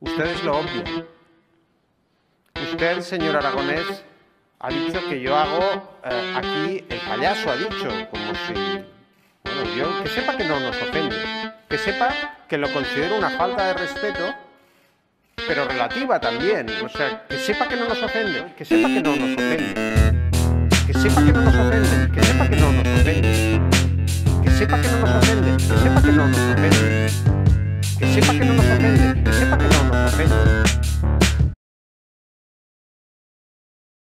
Ustedes lo obvian. Usted, señor Aragonés, ha dicho que yo hago eh, aquí el payaso, ha dicho, como si... Bueno, yo que sepa que no nos ofende, que sepa que lo considero una falta de respeto, pero relativa también, o sea, que sepa que no nos ofende, que sepa que no nos ofende, que sepa que no nos ofende, que sepa que no nos ofende, que sepa que no nos ofende, que sepa que no nos ofende, que sepa que no nos ofende, 非常